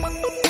Música